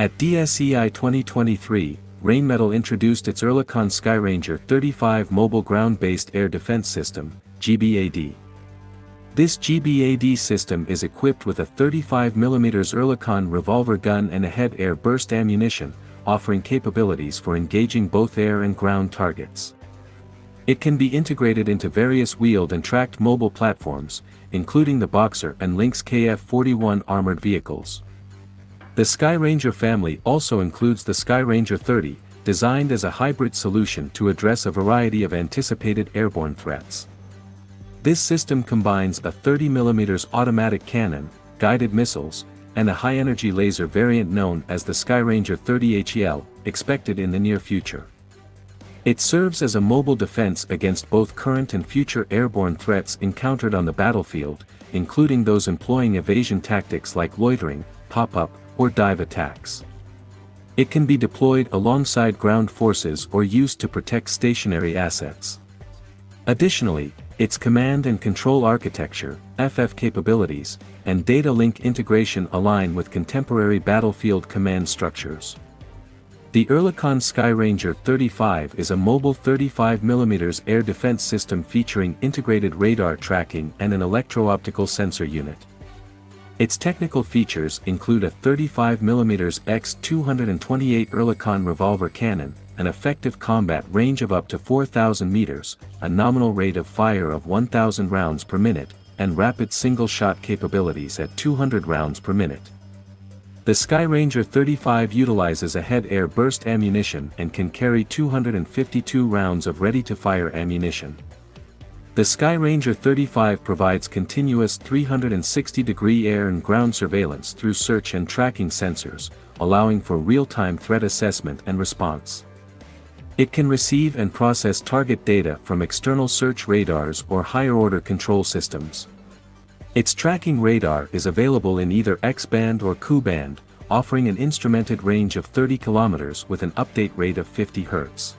At DSEI 2023, Rheinmetall introduced its Oerlikon Skyranger 35 Mobile Ground-Based Air Defense System, GBAD. This GBAD system is equipped with a 35mm Oerlikon revolver gun and Ahead air burst ammunition, offering capabilities for engaging both air and ground targets. It can be integrated into various wheeled and tracked mobile platforms, including the Boxer and Lynx KF-41 armored vehicles. The Skyranger family also includes the Skyranger 30, designed as a hybrid solution to address a variety of anticipated airborne threats. This system combines a 30mm automatic cannon, guided missiles, and a high-energy laser variant known as the Skyranger 30 HEL, expected in the near future. It serves as a mobile defense against both current and future airborne threats encountered on the battlefield, including those employing evasion tactics like loitering, pop-up, or dive attacks. It can be deployed alongside ground forces or used to protect stationary assets. Additionally, its command and control architecture, FF capabilities, and data link integration align with contemporary battlefield command structures. The Oerlikon Skyranger 35 is a mobile 35mm air defense system featuring integrated radar tracking and an electro-optical sensor unit. Its technical features include a 35mm X228 Oerlikon revolver cannon, an effective combat range of up to 4,000 meters, a nominal rate of fire of 1,000 rounds per minute, and rapid single-shot capabilities at 200 rounds per minute. The Skyranger 35 utilizes Ahead air burst ammunition and can carry 252 rounds of ready-to-fire ammunition. The Skyranger 35 provides continuous 360-degree air and ground surveillance through search and tracking sensors, allowing for real-time threat assessment and response. It can receive and process target data from external search radars or higher-order control systems. Its tracking radar is available in either X-band or Ku-band, offering an instrumented range of 30 km with an update rate of 50 Hz.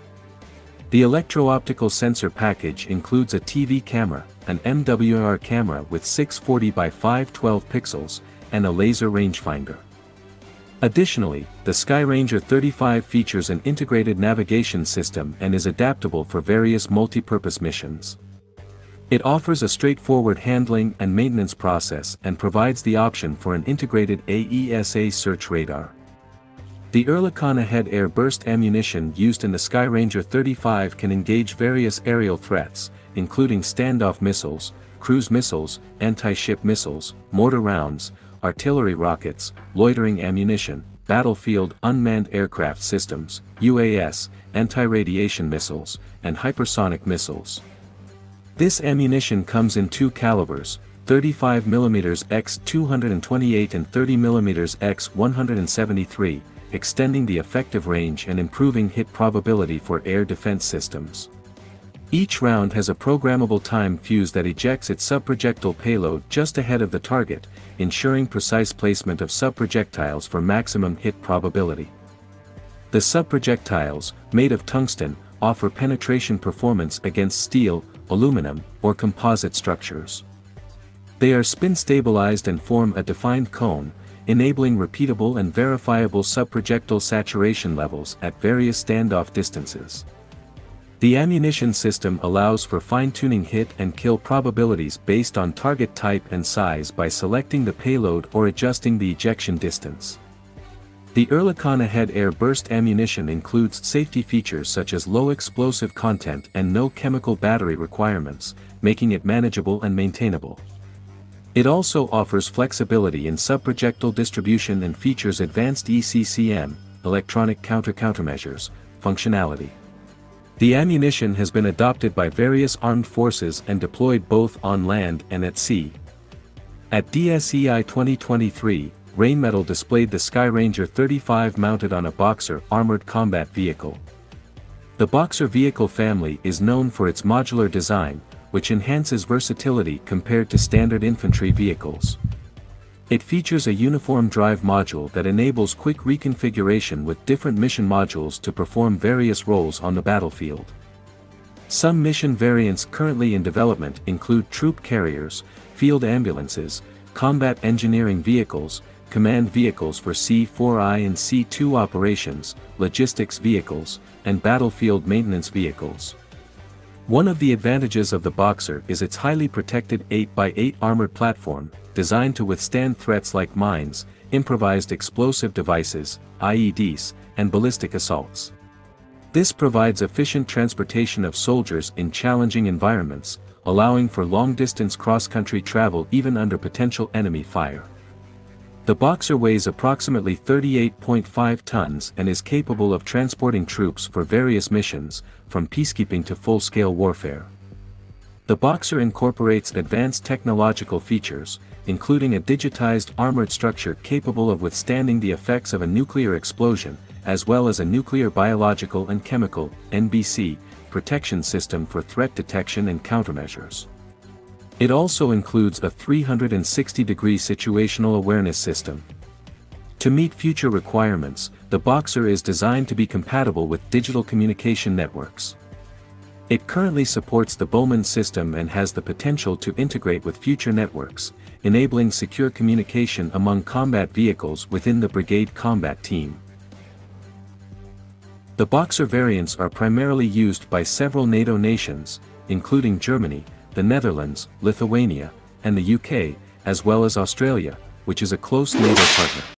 The electro-optical sensor package includes a TV camera, an MWR camera with 640 by 512 pixels, and a laser rangefinder. Additionally, the Skyranger 35 features an integrated navigation system and is adaptable for various multi-purpose missions. It offers a straightforward handling and maintenance process and provides the option for an integrated AESA search radar. The Oerlikon Ahead air burst ammunition used in the Skyranger 35 can engage various aerial threats, including standoff missiles, cruise missiles, anti-ship missiles, mortar rounds, artillery rockets, loitering ammunition, battlefield unmanned aircraft systems, UAS, anti-radiation missiles, and hypersonic missiles. This ammunition comes in two calibers, 35mm x 228 and 30mm x 173, extending the effective range and improving hit probability for air defense systems. Each round has a programmable time fuse that ejects its subprojectile payload just ahead of the target, ensuring precise placement of subprojectiles for maximum hit probability. The subprojectiles, made of tungsten, offer penetration performance against steel, aluminum, or composite structures. They are spin-stabilized and form a defined cone, enabling repeatable and verifiable subprojectile saturation levels at various standoff distances. The ammunition system allows for fine-tuning hit and kill probabilities based on target type and size by selecting the payload or adjusting the ejection distance. The Oerlikon Ahead air burst ammunition includes safety features such as low explosive content and no chemical battery requirements, making it manageable and maintainable. It also offers flexibility in subprojectile distribution and features advanced ECCM, electronic counter-countermeasures, functionality. The ammunition has been adopted by various armed forces and deployed both on land and at sea. At DSEI 2023, Rheinmetall displayed the Skyranger 35 mounted on a Boxer armored combat vehicle. The Boxer vehicle family is known for its modular design, which enhances versatility compared to standard infantry vehicles. It features a uniform drive module that enables quick reconfiguration with different mission modules to perform various roles on the battlefield. Some mission variants currently in development include troop carriers, field ambulances, combat engineering vehicles, command vehicles for C-4I and C-2 operations, logistics vehicles, and battlefield maintenance vehicles. One of the advantages of the Boxer is its highly protected 8x8 armored platform, designed to withstand threats like mines, improvised explosive devices, IEDs, and ballistic assaults. This provides efficient transportation of soldiers in challenging environments, allowing for long-distance cross-country travel even under potential enemy fire. The Boxer weighs approximately 38.5 tons and is capable of transporting troops for various missions, from peacekeeping to full-scale warfare. The Boxer incorporates advanced technological features, including a digitized armored structure capable of withstanding the effects of a nuclear explosion, as well as a nuclear biological and chemical, NBC, protection system for threat detection and countermeasures. It also includes a 360-degree situational awareness system. To meet future requirements, the Boxer is designed to be compatible with digital communication networks. It currently supports the Bowman system and has the potential to integrate with future networks, enabling secure communication among combat vehicles within the brigade combat team. The Boxer variants are primarily used by several NATO nations, including Germany, the Netherlands, Lithuania, and the UK, as well as Australia, which is a close NATO partner.